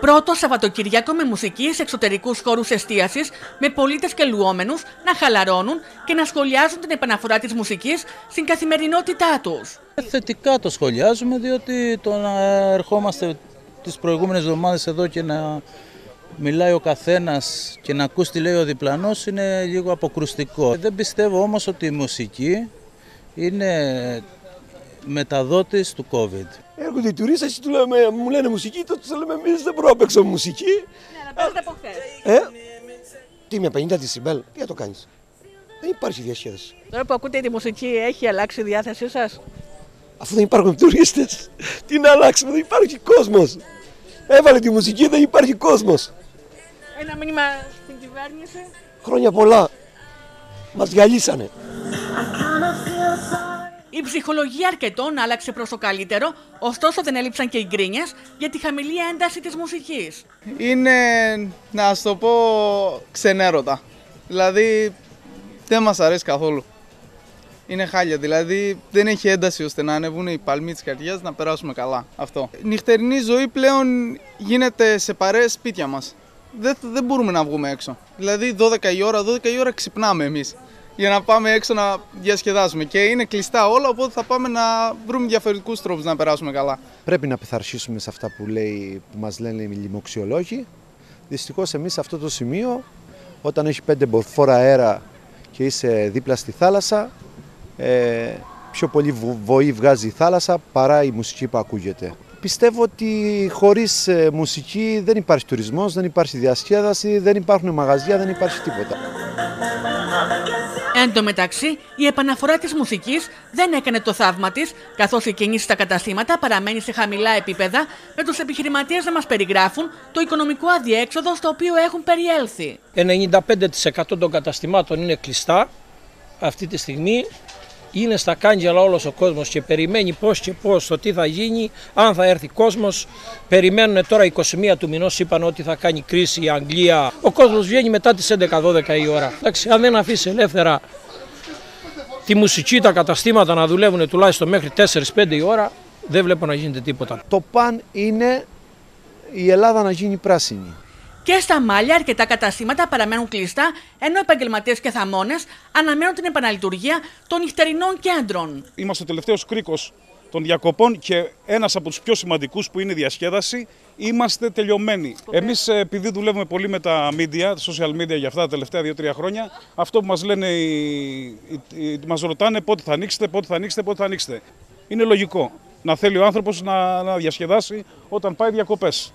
Πρώτο Σαββατοκυριακό με μουσική σε εξωτερικούς χώρους εστίασης, με πολίτες και λουόμενους να χαλαρώνουν και να σχολιάζουν την επαναφορά της μουσικής στην καθημερινότητά τους. Θετικά το σχολιάζουμε διότι το να ερχόμαστε τις προηγούμενες εβδομάδες εδώ και να μιλάει ο καθένας και να ακούς τι λέει ο διπλανός είναι λίγο αποκρουστικό. Δεν πιστεύω όμως ότι η μουσική είναι μεταδότης του COVID. Έρχονται οι τουρίστες και του λέμε, μου λένε μουσική, τότε τους λέμε εμείς δεν μπορούμε να παίξουμε μουσική. Ναι, να παίζετε από Ε, τι με 50 δισιμπέλ, τι θα το κάνεις. Δεν υπάρχει διασκέδαση. Τώρα που ακούτε τη μουσική, έχει αλλάξει η διάθεσή σας; Αφού δεν υπάρχουν τουρίστες, τι να αλλάξουμε, δεν υπάρχει κόσμος. Έβαλε τη μουσική, δεν υπάρχει κόσμος. Ένα μήνυμα στην κυβέρνηση. Χρόνια πολλά. Μας διαλύσανε. Η ψυχολογία αρκετών άλλαξε προς το καλύτερο, ωστόσο δεν έλειψαν και οι γκρίνιες για τη χαμηλή ένταση της μουσικής. Είναι, να σου το πω, ξενέρωτα. Δηλαδή, δεν μας αρέσει καθόλου. Είναι χάλια, δηλαδή δεν έχει ένταση ώστε να ανεβούν οι παλμοί της καρδιάς να περάσουμε καλά. Αυτό. Η νυχτερινή ζωή πλέον γίνεται σε παρέες σπίτια μας. Δεν, δεν μπορούμε να βγούμε έξω. Δηλαδή 12 η ώρα, 12 η ώρα ξυπνάμε εμείς για να πάμε έξω να διασκεδάσουμε. Και είναι κλειστά όλα, οπότε θα πάμε να βρούμε διαφορετικούς τρόπους να περάσουμε καλά. Πρέπει να πειθαρχήσουμε σε αυτά που, λέει, που μας λένε οι λοιμοξιολόγοι. Δυστυχώς εμείς σε αυτό το σημείο, όταν έχει πέντε φορά αέρα και είσαι δίπλα στη θάλασσα, ε, πιο πολύ βοή βγάζει η θάλασσα παρά η μουσική που ακούγεται. Πιστεύω ότι χωρίς ε, μουσική δεν υπάρχει τουρισμός, δεν υπάρχει διασκέδαση, δεν υπάρχουν μαγαζιά, δεν υπάρχει τίποτα. Εν τω μεταξύ, η επαναφορά της μουσικής δεν έκανε το θαύμα της, καθώς η κίνηση στα καταστήματα παραμένει σε χαμηλά επίπεδα, με τους επιχειρηματίες να μας περιγράφουν το οικονομικό αδιέξοδο στο οποίο έχουν περιέλθει. 95% των καταστημάτων είναι κλειστά αυτή τη στιγμή. Είναι στα κάγκελα όλος ο κόσμος και περιμένει πώς και πώς το τι θα γίνει, αν θα έρθει κόσμος. Περιμένουν τώρα 21 του μηνός, είπαν ότι θα κάνει κρίση η Αγγλία. Ο κόσμος βγαίνει μετά τις 11-12 η ώρα. Εντάξει, αν δεν αφήσει ελεύθερα τη μουσική, τα καταστήματα να δουλεύουν τουλάχιστον μέχρι 4-5 η ώρα, δεν βλέπω να γίνεται τίποτα. Το παν είναι η Ελλάδα να γίνει πράσινη. Και στα μάλια, αρκετά καταστήματα παραμένουν κλειστά, ενώ επαγγελματίες και θαμώνες αναμένουν την επαναλειτουργία των νυχτερινών κέντρων. Είμαστε ο τελευταίος κρίκος των διακοπών και ένας από τους πιο σημαντικούς που είναι η διασκέδαση, είμαστε τελειωμένοι. Εμείς, επειδή δουλεύουμε πολύ με τα media, τα social media για αυτά τα τελευταία 2-3 χρόνια, αυτό που μας λένε, μας ρωτάνε πότε θα ανοίξετε, πότε θα ανοίξετε, πότε θα ανοίξετε. Είναι λογικό να θέλει ο άνθρωπος να, να διασκεδάσει όταν πάει διακοπές.